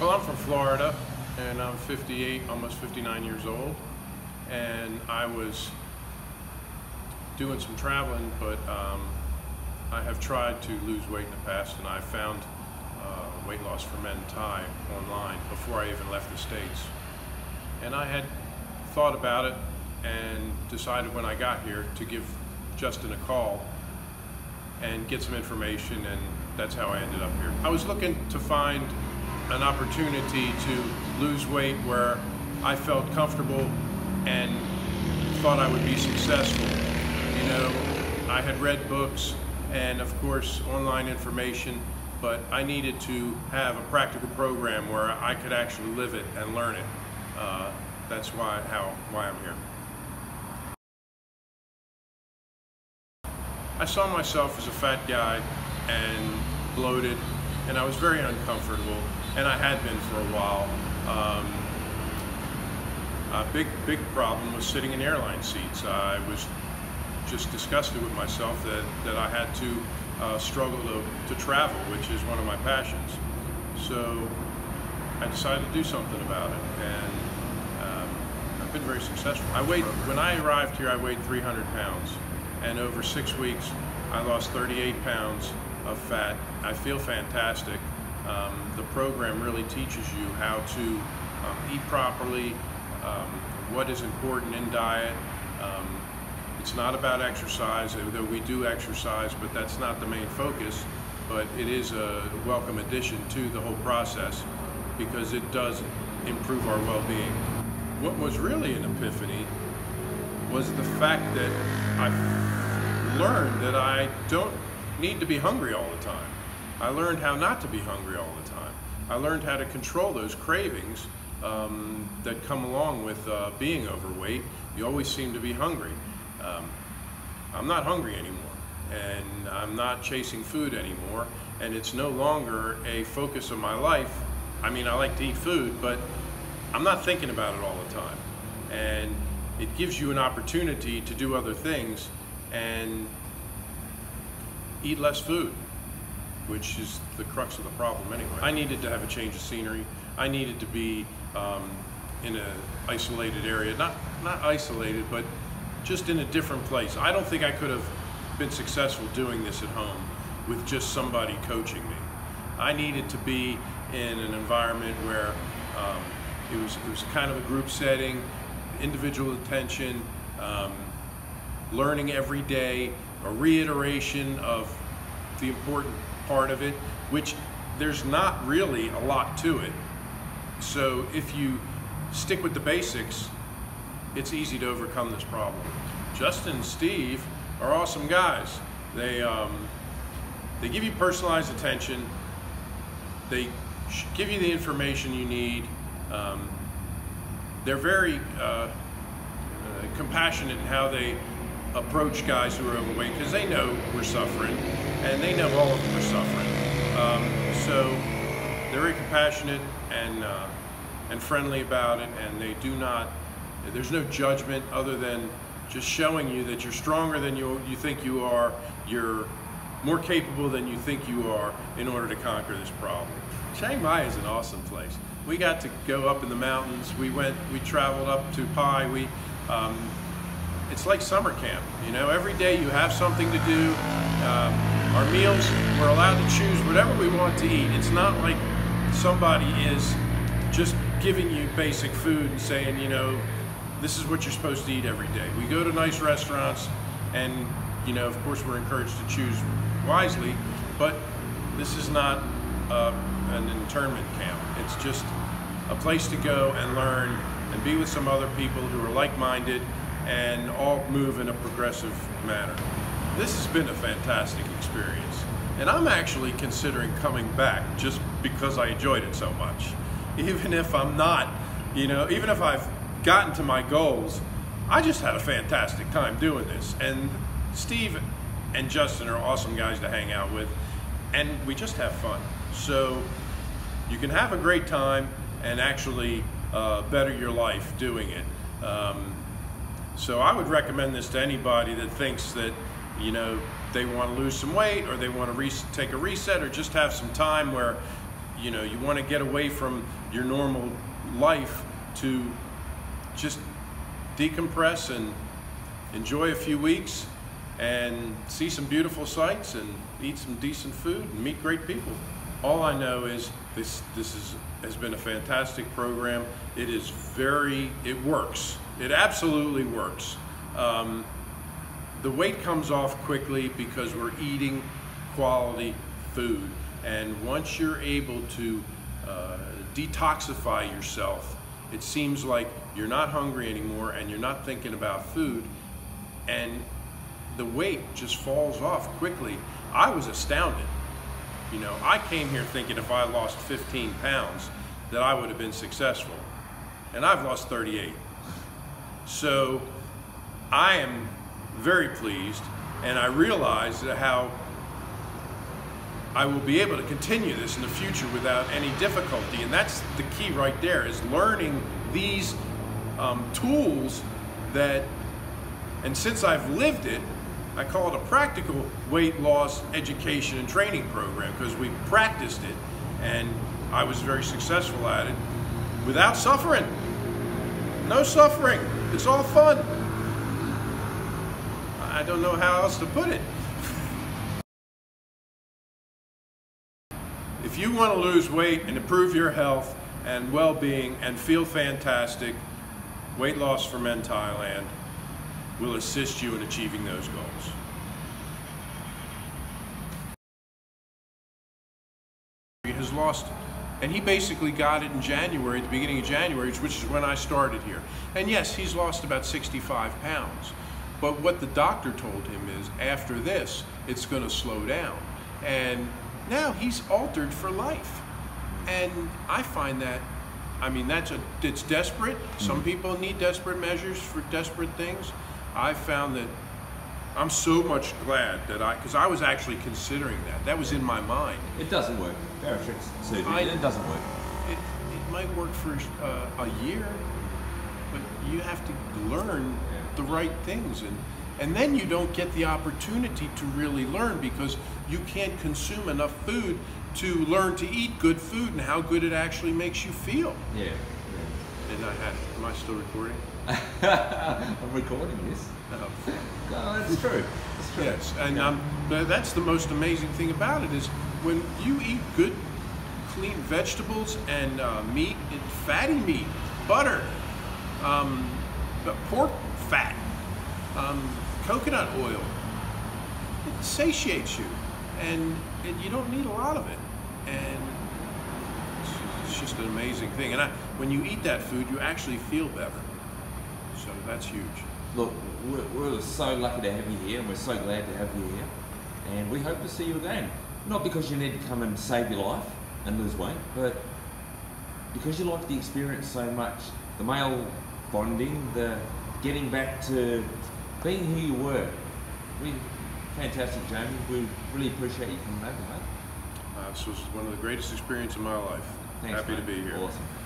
Well, I'm from Florida, and I'm 58, almost 59 years old, and I was doing some traveling, but um, I have tried to lose weight in the past, and I found uh, Weight Loss for Men Thai online before I even left the States. And I had thought about it and decided when I got here to give Justin a call and get some information, and that's how I ended up here. I was looking to find an opportunity to lose weight where I felt comfortable and thought I would be successful. You know, I had read books and of course online information, but I needed to have a practical program where I could actually live it and learn it. Uh, that's why how why I'm here. I saw myself as a fat guy and bloated, and I was very uncomfortable, and I had been for a while. Um, a big, big problem was sitting in airline seats. I was just disgusted with myself that, that I had to uh, struggle to, to travel, which is one of my passions. So I decided to do something about it, and um, I've been very successful. I weighed, when I arrived here, I weighed 300 pounds, and over six weeks, I lost 38 pounds of fat. I feel fantastic. Um, the program really teaches you how to um, eat properly, um, what is important in diet. Um, it's not about exercise, though we do exercise, but that's not the main focus. But it is a welcome addition to the whole process because it does improve our well-being. What was really an epiphany was the fact that I learned that I don't need to be hungry all the time. I learned how not to be hungry all the time. I learned how to control those cravings um, that come along with uh, being overweight. You always seem to be hungry. Um, I'm not hungry anymore, and I'm not chasing food anymore, and it's no longer a focus of my life. I mean, I like to eat food, but I'm not thinking about it all the time. And it gives you an opportunity to do other things and eat less food, which is the crux of the problem anyway. I needed to have a change of scenery. I needed to be um, in an isolated area, not, not isolated, but just in a different place. I don't think I could have been successful doing this at home with just somebody coaching me. I needed to be in an environment where um, it, was, it was kind of a group setting, individual attention, um, learning every day, a reiteration of the important part of it, which there's not really a lot to it. So if you stick with the basics, it's easy to overcome this problem. Justin and Steve are awesome guys. They, um, they give you personalized attention. They give you the information you need. Um, they're very uh, uh, compassionate in how they approach guys who are overweight because they know we're suffering and they know all of them are suffering. Um, so they're very compassionate and, uh, and friendly about it and they do not, there's no judgment other than just showing you that you're stronger than you, you think you are, you're more capable than you think you are in order to conquer this problem. Chiang Mai is an awesome place. We got to go up in the mountains. We went, we traveled up to Pai. We, um, it's like summer camp. You know, every day you have something to do. Um, our meals, we're allowed to choose whatever we want to eat. It's not like somebody is just giving you basic food and saying, you know, this is what you're supposed to eat every day. We go to nice restaurants and, you know, of course we're encouraged to choose wisely, but this is not uh, an internment camp. It's just a place to go and learn and be with some other people who are like-minded and all move in a progressive manner. This has been a fantastic experience. And I'm actually considering coming back just because I enjoyed it so much. Even if I'm not, you know, even if I've gotten to my goals, I just had a fantastic time doing this. And Steve and Justin are awesome guys to hang out with. And we just have fun. So you can have a great time and actually uh, better your life doing it. Um, so I would recommend this to anybody that thinks that, you know, they want to lose some weight or they want to take a reset or just have some time where you know, you want to get away from your normal life to just decompress and enjoy a few weeks and see some beautiful sights and eat some decent food and meet great people. All I know is this this is has been a fantastic program. It is very it works. It absolutely works. Um, the weight comes off quickly because we're eating quality food. And once you're able to uh, detoxify yourself, it seems like you're not hungry anymore and you're not thinking about food. And the weight just falls off quickly. I was astounded. You know, I came here thinking if I lost 15 pounds that I would have been successful. And I've lost 38. So I am very pleased and I realize how I will be able to continue this in the future without any difficulty. And that's the key right there is learning these um, tools that, and since I've lived it, I call it a practical weight loss education and training program because we practiced it and I was very successful at it without suffering. No suffering. It's all fun. I don't know how else to put it. If you want to lose weight and improve your health and well-being and feel fantastic, Weight Loss for Men Thailand will assist you in achieving those goals. He has lost and he basically got it in January, at the beginning of January, which is when I started here. And yes, he's lost about 65 pounds. But what the doctor told him is after this, it's going to slow down. And now he's altered for life. And I find that, I mean, that's a, it's desperate. Some mm-hmm. people need desperate measures for desperate things. I found that I'm so much glad that I, because I was actually considering that. That was in my mind. It doesn't work. Bariatrics surgery, I, it doesn't work. It, it might work for uh, a year, but you have to learn the right things and and then you don't get the opportunity to really learn because you can't consume enough food to learn to eat good food and how good it actually makes you feel. Yeah. Yeah. And I had, am I still recording? I'm recording this. Oh. No, that's true. That's true. Yes, and um, that's the most amazing thing about it is when you eat good, clean vegetables and uh, meat, and fatty meat, butter, um, pork fat, um, coconut oil. It satiates you, and, and you don't need a lot of it. And it's, just an amazing thing. And I, when you eat that food, you actually feel better. So that's huge. Look, we're, we're so lucky to have you here, and we're so glad to have you here. And we hope to see you again. Not because you need to come and save your life and lose weight, but because you like the experience so much, the male bonding, the getting back to being who you were. We, fantastic, Jamie. We really appreciate you coming over, mate. Uh, this was one of the greatest experiences of my life. Thanks, Happy mate. to be here. Awesome.